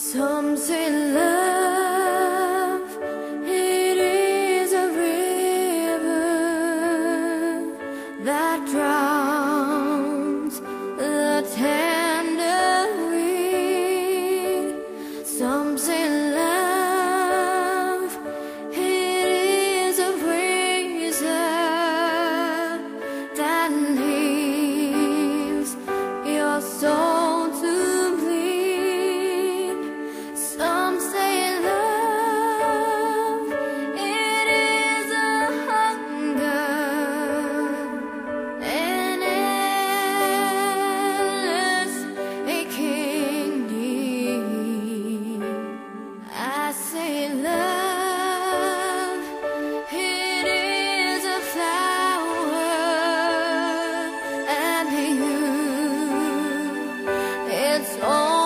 Some say love, it is a river that dries. that's.